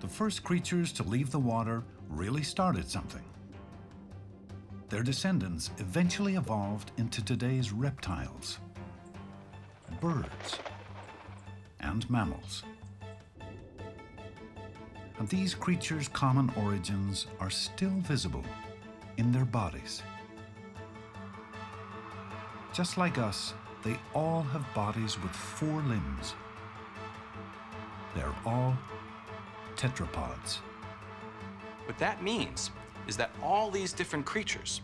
the first creatures to leave the water really started something. Their descendants eventually evolved into today's reptiles, birds, and mammals. And these creatures' common origins are still visible in their bodies. Just like us, they all have bodies with four limbs. They're all tetrapods. What that means is that all these different creatures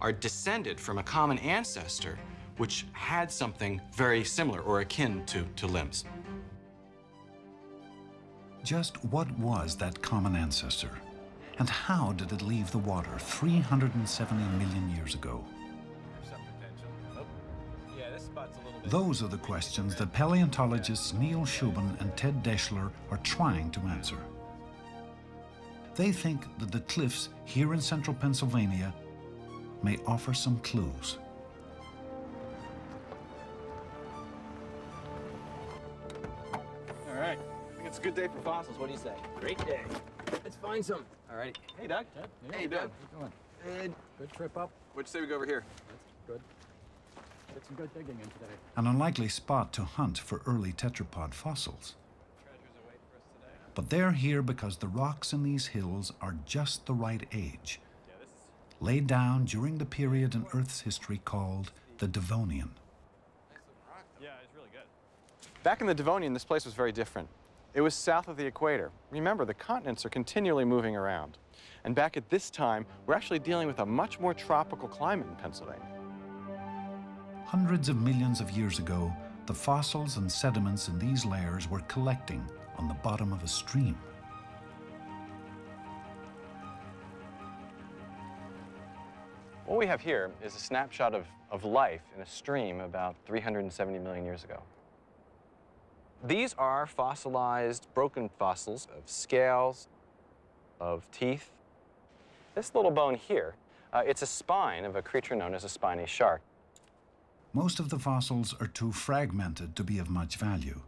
are descended from a common ancestor which had something very similar or akin to, to limbs. Just what was that common ancestor? And how did it leave the water 370 million years ago? Those are the questions that paleontologists Neil Shubin and Ted Daeschler are trying to answer. They think that the cliffs here in central Pennsylvania may offer some clues. All right. I think it's a good day for fossils. What do you say? Great day. Let's find some. All right. Hey, Doug. Ted, Hey, Doug. How you doing? Good. Good trip up. What'd you say we go over here? Good. Good digging in today. An unlikely spot to hunt for early tetrapod fossils. But they're here because the rocks in these hills are just the right age, laid down during the period in Earth's history called the Devonian. Back in the Devonian, this place was very different. It was south of the equator. Remember, the continents are continually moving around. And back at this time, we're actually dealing with a much more tropical climate in Pennsylvania. Hundreds of millions of years ago, the fossils and sediments in these layers were collecting on the bottom of a stream. What we have here is a snapshot of, of life in a stream about 370 million years ago. These are fossilized, broken fossils of scales, of teeth. This little bone here, uh, it's a spine of a creature known as a spiny shark. Most of the fossils are too fragmented to be of much value.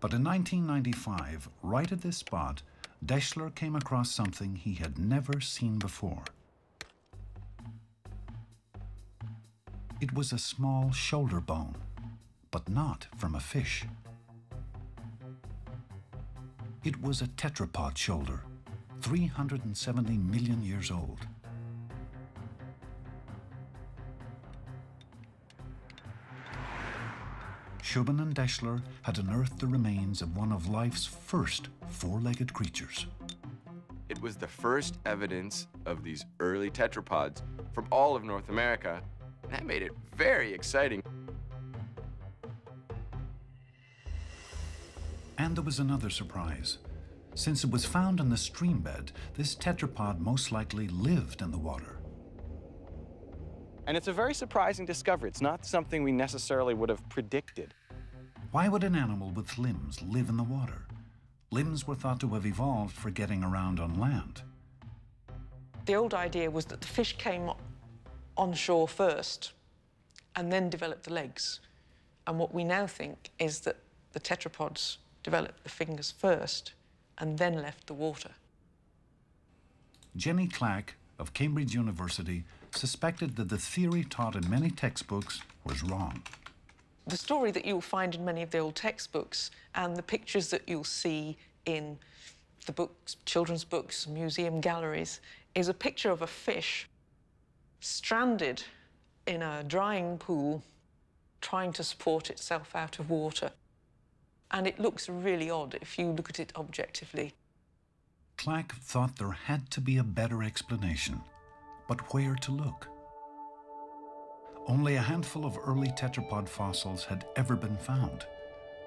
But in 1995, right at this spot, Daeschler came across something he had never seen before. It was a small shoulder bone, but not from a fish. It was a tetrapod shoulder, 370 million years old. Shubin and Daeschler had unearthed the remains of one of life's first four-legged creatures. It was the first evidence of these early tetrapods from all of North America, and that made it very exciting. And there was another surprise. Since it was found in the stream bed, this tetrapod most likely lived in the water. And it's a very surprising discovery. It's not something we necessarily would have predicted. Why would an animal with limbs live in the water? Limbs were thought to have evolved for getting around on land. The old idea was that the fish came on shore first and then developed the legs. And what we now think is that the tetrapods developed the fingers first and then left the water. Jenny Clack of Cambridge University suspected that the theory taught in many textbooks was wrong. The story that you'll find in many of the old textbooks and the pictures that you'll see in the books, children's books, museum galleries, is a picture of a fish stranded in a drying pool trying to support itself out of water. And it looks really odd if you look at it objectively. Clack thought there had to be a better explanation, but where to look? Only a handful of early tetrapod fossils had ever been found,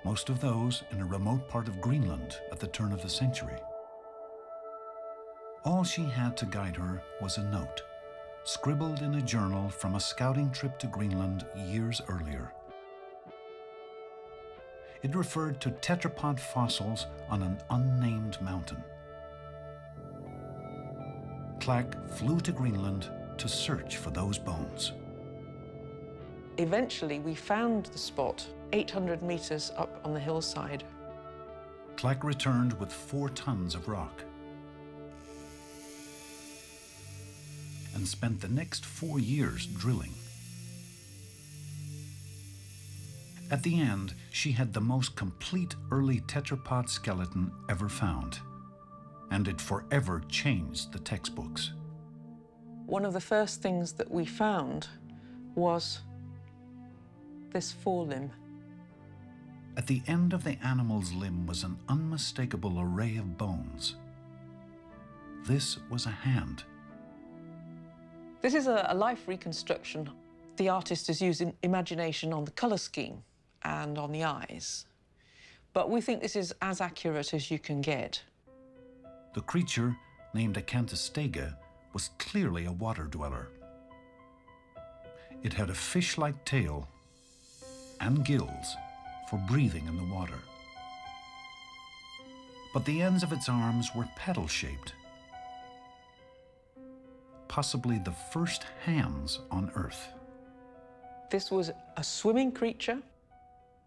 most of those in a remote part of Greenland at the turn of the century. All she had to guide her was a note, scribbled in a journal from a scouting trip to Greenland years earlier. It referred to tetrapod fossils on an unnamed mountain. Clack flew to Greenland to search for those bones. Eventually, we found the spot 800 meters up on the hillside. Clack returned with four tons of rock and spent the next four years drilling. At the end, she had the most complete early tetrapod skeleton ever found, and it forever changed the textbooks. One of the first things that we found was this forelimb. At the end of the animal's limb was an unmistakable array of bones. This was a hand. This is a, a life reconstruction. The artist is using imagination on the colour scheme and on the eyes. But we think this is as accurate as you can get. The creature, named Acanthostega, was clearly a water dweller. It had a fish like tail and gills for breathing in the water. But the ends of its arms were petal shaped, possibly the first hands on Earth. This was a swimming creature.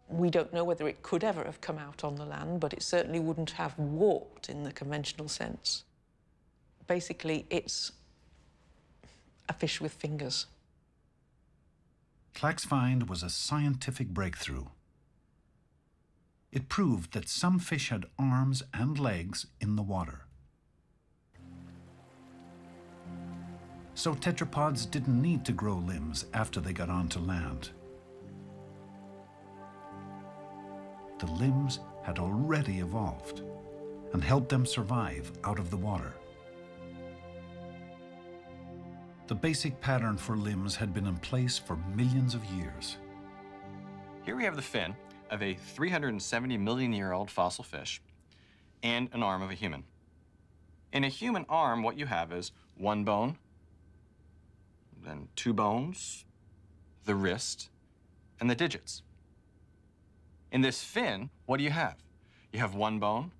We don't know whether it could ever have come out on the land, but it certainly wouldn't have walked in the conventional sense. Basically, it's a fish with fingers. Clack's find was a scientific breakthrough. It proved that some fish had arms and legs in the water. So tetrapods didn't need to grow limbs after they got onto land. The limbs had already evolved and helped them survive out of the water. The basic pattern for limbs had been in place for millions of years. Here we have the fin of a 370 million year old fossil fish and an arm of a human. In a human arm, what you have is one bone, then two bones, the wrist, and the digits. In this fin, what do you have? You have one bone,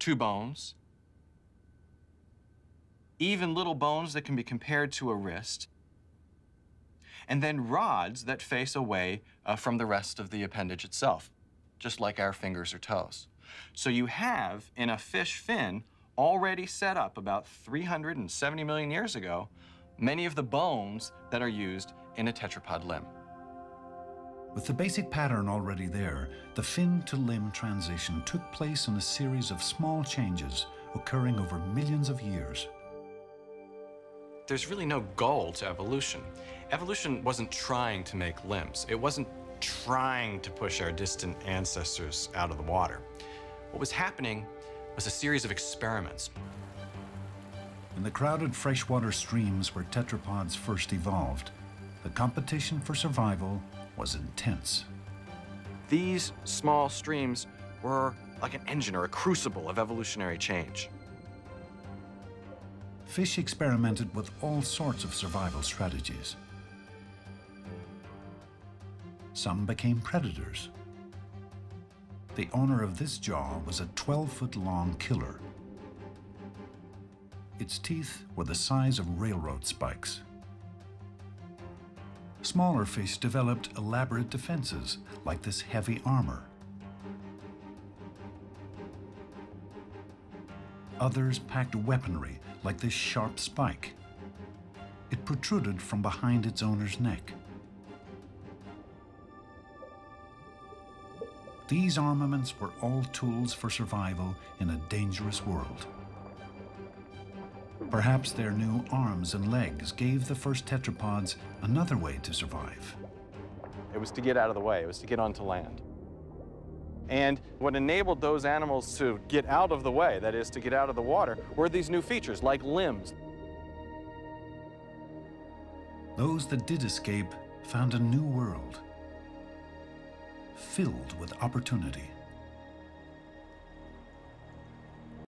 two bones, even little bones that can be compared to a wrist, and then rods that face away uh, from the rest of the appendage itself, just like our fingers or toes. So you have, in a fish fin, already set up about 370 million years ago, many of the bones that are used in a tetrapod limb. With the basic pattern already there, the fin to limb transition took place in a series of small changes occurring over millions of years. There's really no goal to evolution. Evolution wasn't trying to make limbs. It wasn't trying to push our distant ancestors out of the water. What was happening was a series of experiments. In the crowded freshwater streams where tetrapods first evolved, the competition for survival was intense. These small streams were like an engine or a crucible of evolutionary change. Fish experimented with all sorts of survival strategies. Some became predators. The owner of this jaw was a 12-foot long killer. Its teeth were the size of railroad spikes. Smaller fish developed elaborate defenses, like this heavy armor. Others packed weaponry, like this sharp spike. It protruded from behind its owner's neck. These armaments were all tools for survival in a dangerous world. Perhaps their new arms and legs gave the first tetrapods another way to survive. It was to get out of the way, it was to get onto land. And what enabled those animals to get out of the way, that is, to get out of the water, were these new features like limbs. Those that did escape found a new world filled with opportunity.